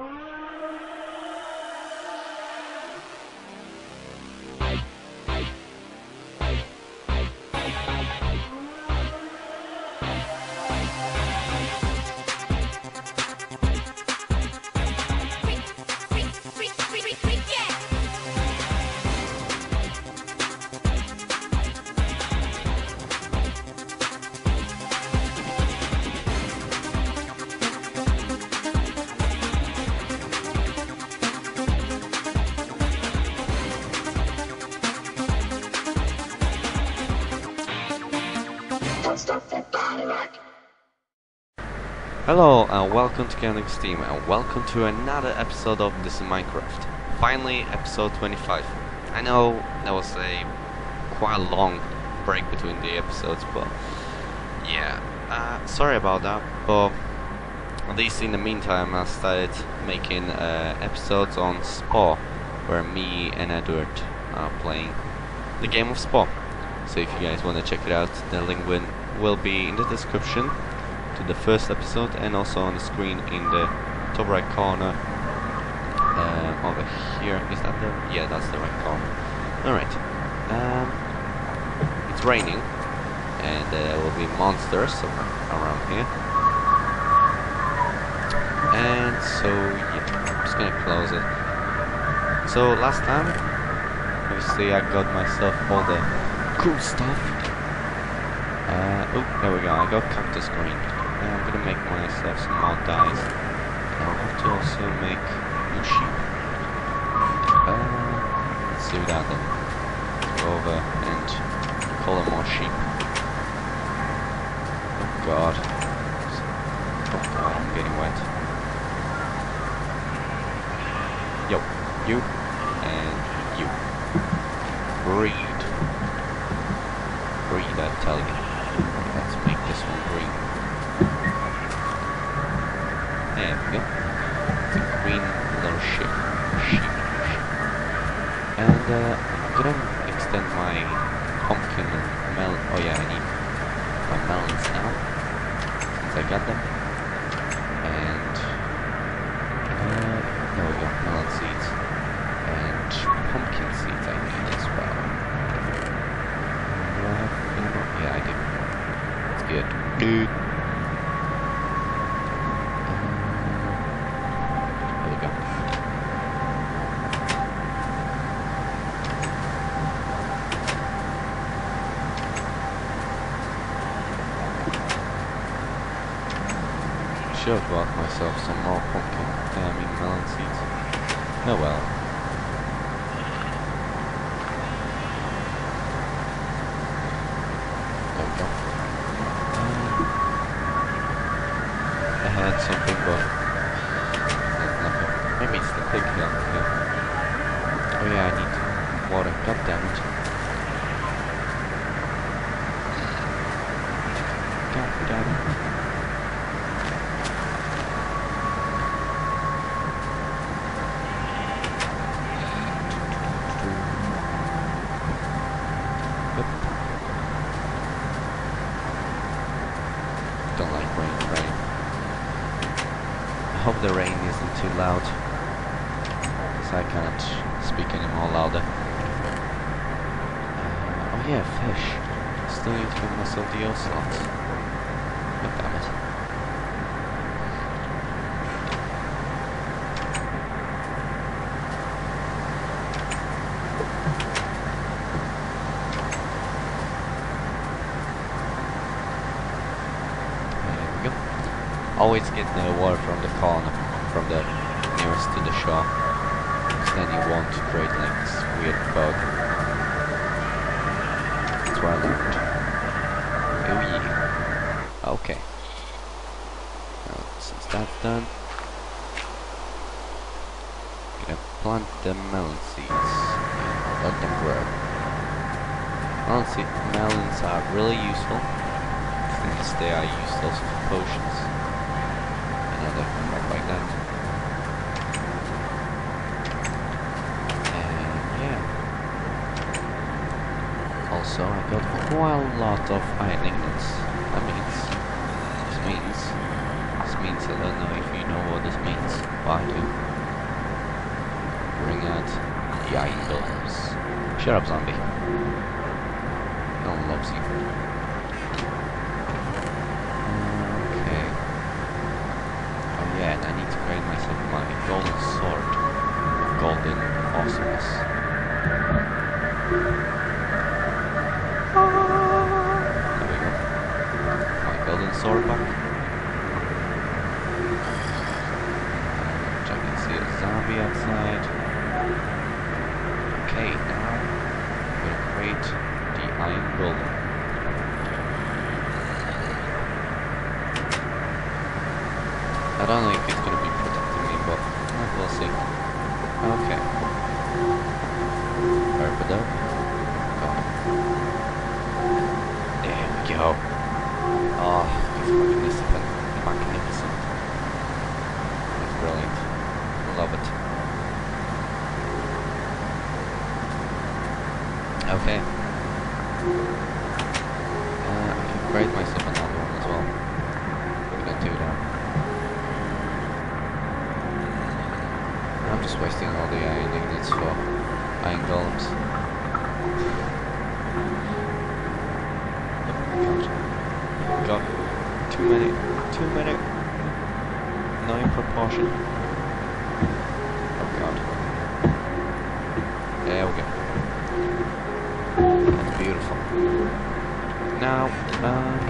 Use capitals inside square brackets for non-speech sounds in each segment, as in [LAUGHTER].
Oh. Hello and welcome to Gaming Steam and welcome to another episode of This is Minecraft. Finally, episode 25. I know there was a quite long break between the episodes, but yeah, uh, sorry about that. But at least in the meantime, I started making uh, episodes on Spore, where me and Edward are playing the game of Spore. So if you guys want to check it out, the link will, will be in the description to the first episode and also on the screen in the top right corner uh, over here. Is that the? Yeah, that's the right corner. Alright. Um, it's raining and there will be monsters around here. And so, yeah, I'm just gonna close it. So last time, obviously I got myself all the cool stuff. Uh, oh, there we go, I got cactus green. Now I'm gonna make myself some more dyes. I'll have to also make new sheep. Uh, let's do that then. Go over and color more sheep. Oh god. Oh god, I'm getting wet. Yo, you, and you. Breed. Breed, I tell you. Let's make this one green. There we go. It's a green little ship. Sheep. And uh, I'm gonna extend my pumpkin and melon. Oh yeah, I need my melons now. Since I got them. And uh, there we go, melon seeds. And pumpkin seeds I need as well. Do I have any more? Yeah, I do. It's good. Dude. There we go. Should have bought myself some more pumpkin, I mean melon seeds. Oh well. There we go. Um, I had something, but there's nothing. Maybe it's the pig hill. Yeah. Oh yeah, I need water. God damn it. God damn it. Yep. Don't like rain, rain. I hope the rain isn't too loud. Because I can't speak any more louder. Uh, oh yeah, fish. Still need to give myself the ocelot. God damn it. Always get the water from the corner, from the nearest to the shore. then you won't create like this weird bug. That's what I learned. Oh yeah. Okay. Now, since that's done, gonna plant the melon seeds and let them grow. Seed, melons are really useful since [LAUGHS] they are used for potions quite a lot of islanders. That means, this means, this means I don't know if you know what this means, but I do. Bring out the islanders. Shut up, zombie. No one loves you. I don't think it's gonna be protecting me, but uh, we'll see. Okay. Open up. Go. There we go. Oh, it's magnificent. Magnificent. It's brilliant. Love it. Okay. Uh, I can create myself another one as well. I'm gonna do that. I'm just wasting all the iron ingots for iron golems. Oh, God. Got too many, too many. Not in proportion. Oh God. There we go. That's beautiful. Now, um,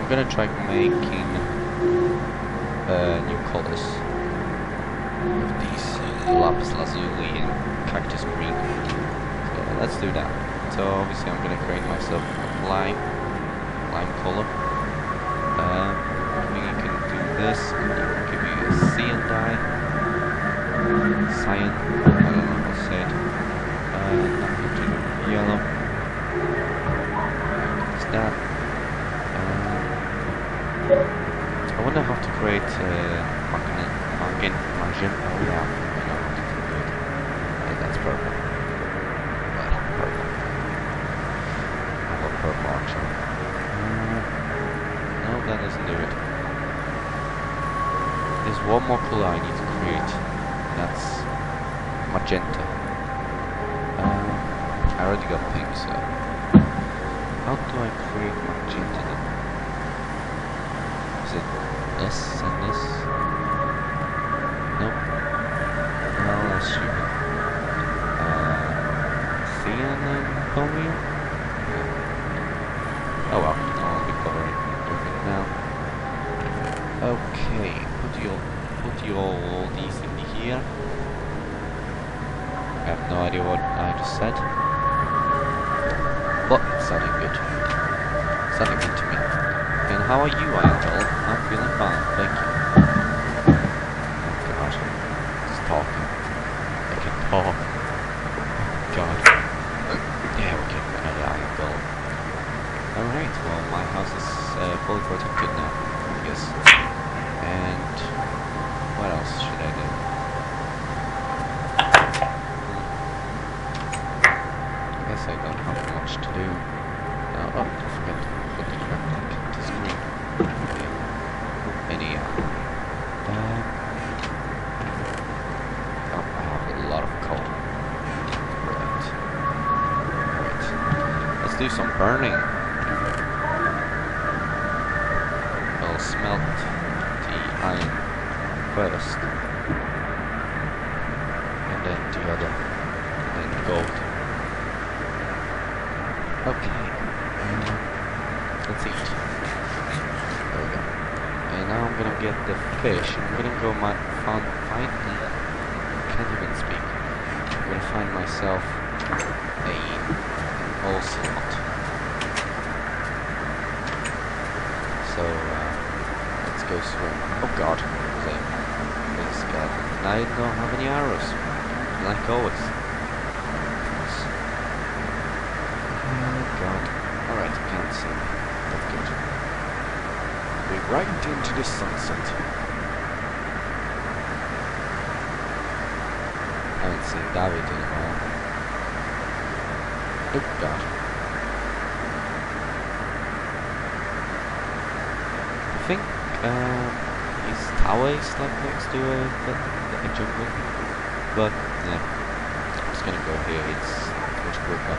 I'm gonna try making uh, new colors lapis lazuli and cactus green. So let's do that. So obviously I'm gonna create myself a lime, lime color. Um, I think you can do this and it will give you a cyan dye, cyan, I don't know how to say it. Uh, nothing to do with yellow. It's that. Um, I wonder how to create uh, magnet, magnet, magenta. Oh yeah, I know how to do it. Okay, that's purple. Well, purple. How about purple actually? Uh, no, that doesn't do it. There's one more color I need to create. That's magenta. Uh, I already got pink, so how do I create magenta then? Is it this and this? Nope. Well, let's shoot. Uh, cyan and chromium? Oh well, I'll be covering everything now. Okay, put your put your all these in here. I have no idea what I just said. But it sounded good. Sounded good to me. And how are you, Angel? I'm feeling fine, thank you. Oh gosh, just talking. I can talk. Oh, God. Yeah, we get another goal. Alright, well my house is uh, fully protected now, I guess. And what else should I do? I guess I don't have much to do. Uh, oh, I forgot to put the crap link to screen. Okay. Anyhow. Um, oh, I have a lot of coal. Brilliant. Alright. Let's do some burning. I'll smelt the iron first. And then the other. And then gold. Okay. Um, let's eat. There we go. And now I'm gonna get the fish. I'm gonna go my find find the can't even speak. I'm gonna find myself a ocelot. So uh, let's go swim. Oh god. Okay. This guy. And I don't have any arrows. Like always. Oh god. Alright, can't see. That's good. We're right into the sunset. Haven't seen David in a while. Oh god. I think um, his tower is like next to a, a jungle. But yeah, gonna go here. It's much quicker.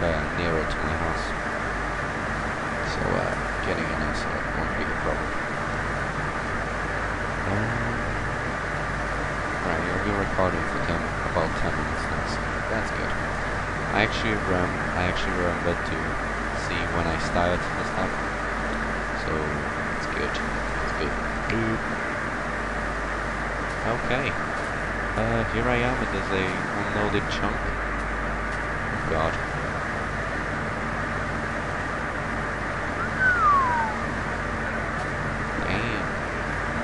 Uh, nearer to my house. So uh, getting in also won't be a problem. Um, right, you'll be recording for 10, about 10 minutes now, so that's good. I actually rem I actually remembered to see when I start this time. So it's good. It's good. Good. Okay. Uh, here I am, it is a unloaded chunk. Oh god. Damn.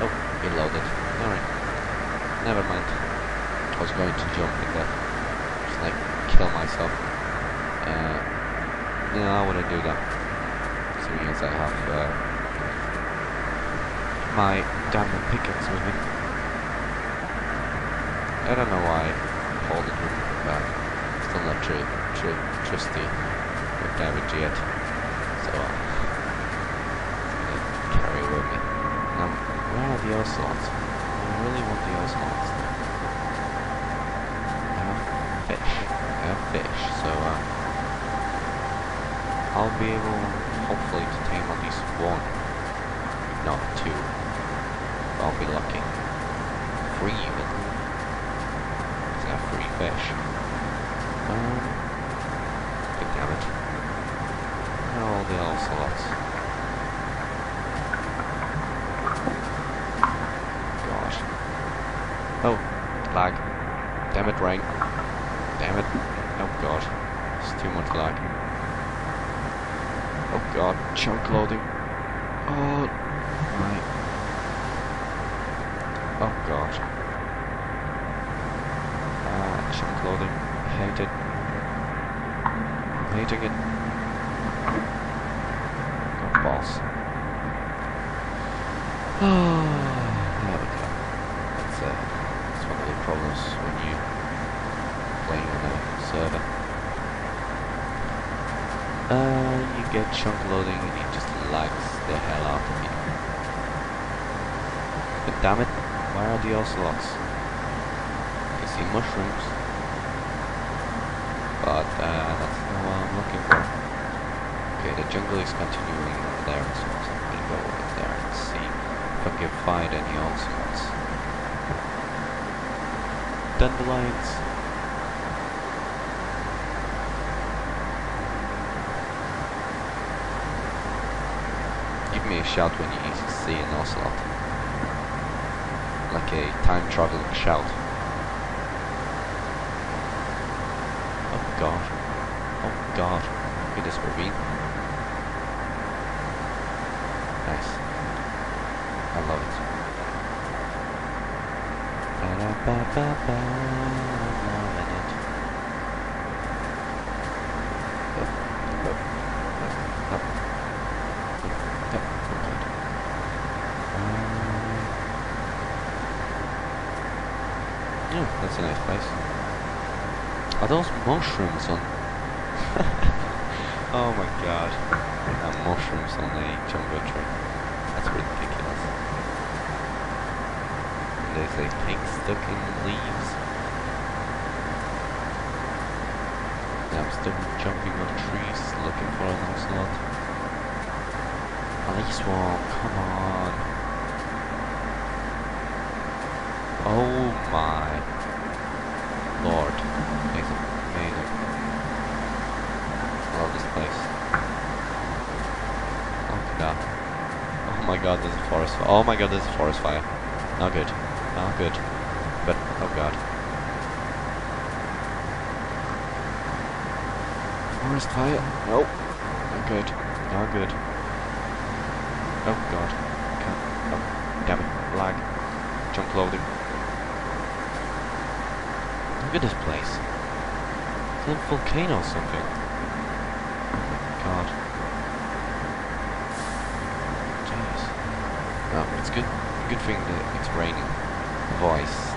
Oh, it loaded. Alright. Never mind. I was going to jump in there. Just like, kill myself. Uh, no, I wouldn't do that. Seeing as I have, uh, my diamond pickaxe with me. I don't know why I hold it with but still not tr tr trusty with damage yet. So, uh, I'm gonna carry it with me. Now, where are the ocelots? I really want the ocelots. I have fish. I have fish, so, uh, I'll be able, hopefully, to tame at least one. If not two. Be lucky. Three even. Is that free fish? Um, but damn it. All the ocelots? Gosh. Oh, lag. Damn it, rain. Damn it. Oh god. It's too much lag. Oh god, chunk loading. Oh my. Oh god. Ah, chunk loading. Hate it. I'm hating it. Oh, balls. [SIGHS] There we go. That's, uh, that's one of the problems when you playing on a server. Uh, you get chunk loading and it just lags the hell out of you. But damn it, are the ocelots? I see mushrooms. But uh, that's not what I'm looking for. Okay, the jungle is continuing over there so I'm gonna go over there and see if I can find any ocelots. Dandelions. Give me a shout when you see an ocelot. Like a time traveling shout. Oh god. Oh god. Look this ravine. Nice. I love it. Ba-da-ba-ba-ba, I'm loving it. Up, up, up, up. Yep, we're good. Um, yeah, that's a nice place. Are those mushrooms on? [LAUGHS] oh my god. Uh, mushrooms on a jungle tree. That's ridiculous. And there's a pig stuck in the leaves. I'm still jumping on trees looking for an ocelot. Nice one, come on. Oh my lord. Amazing, amazing. I love this place. Oh my god. Oh my god, there's a forest fire. Oh my god, there's a forest fire. Not good. Not good. But, oh god. Forest fire? Nope. Not good. Not good. Oh god. Can't. Oh, damn it. Lag. Chunk loading. Look at this place. It's a volcano or something. God. It's good good thing that it's raining. Voice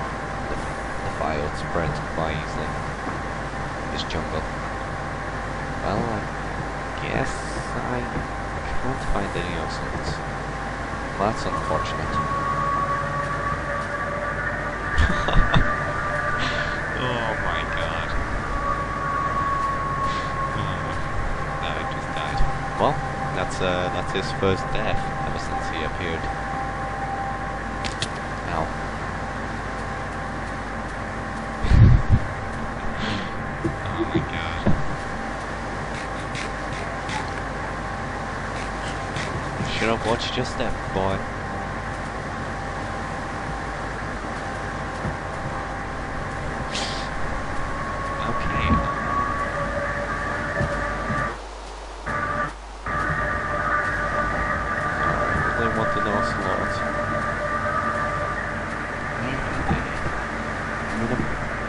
the, the fire spreads quite easily. This jungle. Well, I guess I can't find any oceans. That's unfortunate. [LAUGHS] oh my god. Oh, I just died. Well, that's uh, that's his first death ever since he appeared.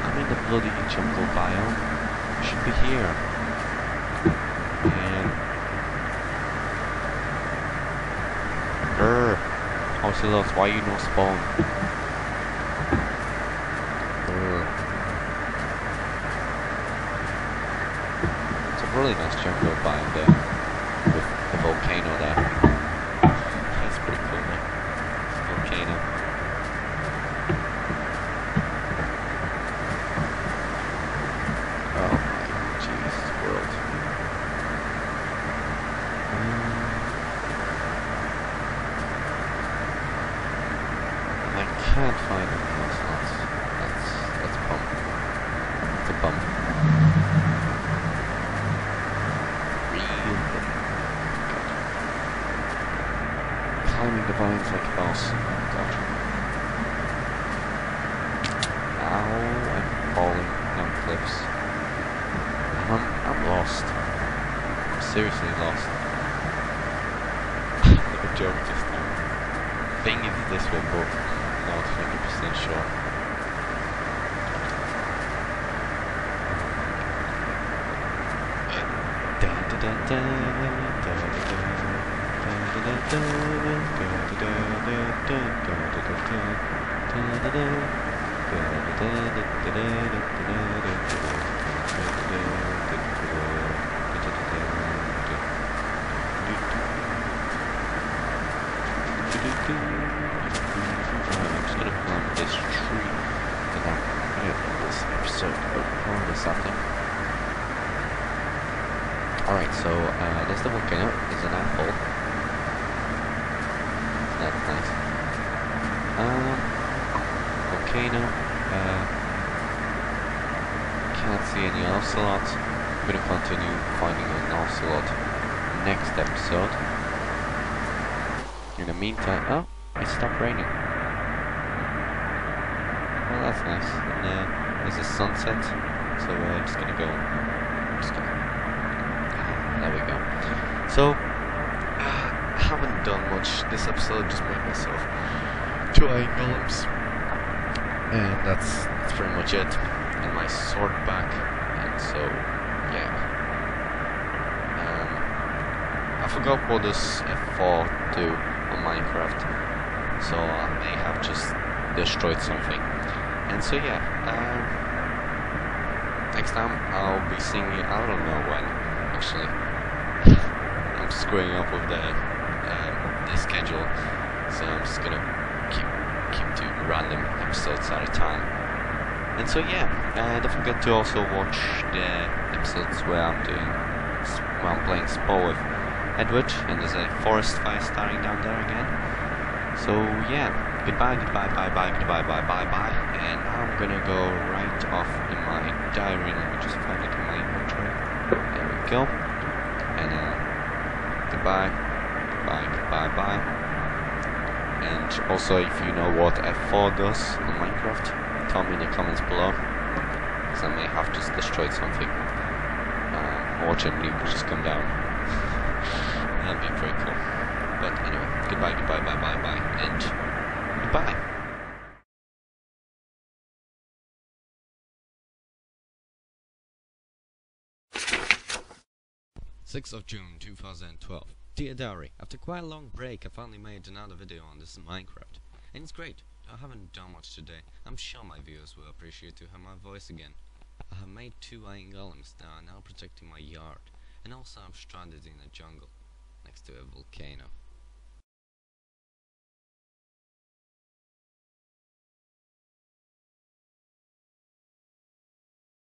I'm in the bloody jungle biome. Should be here. And... Grr! Ocelots, why you no spawn? It's a really nice jungle biome there. With the volcano there. That's pretty cool, man. Volcano. Oh my jeez, world. Um, I can't find any else. That's that's that's a bum. That's a bum. Real bum. God. Climbing the vines like a boss. God. Ow, I'm falling down cliffs. I'm, I'm lost. I'm seriously lost. a joke just now. Thing is this will work. Not 100% sure. I'm just gonna climb this tree and I'm gonna end episode or this after. Alright, so uh, there's the volcano. It's an apple. That's nice. Um, volcano. Uh, can't see any ocelot. I'm gonna continue finding an ocelot next episode. In the meantime, oh, it stopped raining. Well, that's nice. And uh, there's a sunset, so we're just gonna go. I'm Just gonna there we go. So, uh, [SIGHS] haven't done much this episode, just made myself two golems. And that's, that's pretty much it. And my sword back. And so, yeah. Um, I forgot what does F4 do on Minecraft. So I may have just destroyed something. And so, yeah. Um, next time I'll be seeing you, I don't know when, actually. [LAUGHS] I'm screwing up with the um, the schedule, so I'm just gonna keep keep doing random episodes at a time. And so yeah, uh, don't forget to also watch the episodes where I'm doing where I'm playing Spore with Edward, and there's a forest fire starting down there again. So yeah, goodbye, goodbye, bye, bye, goodbye, bye, bye, bye, and I'm gonna go right off in my diary. Let me just find it in my inventory. There we go. And uh, goodbye, goodbye, goodbye, bye. And also, if you know what F4 does on Minecraft, tell me in the comments below. Because I may have just destroyed something. Um, watch a nuke just come down. [LAUGHS] That'd be pretty cool. But anyway, goodbye, goodbye, bye, bye, bye, and goodbye. 6th of June 2012. Dear Diary, after quite a long break I finally made another video on this Minecraft. And it's great. I haven't done much today. I'm sure my viewers will appreciate to hear my voice again. I have made two iron golems that are now protecting my yard. And also I'm stranded in a jungle, next to a volcano.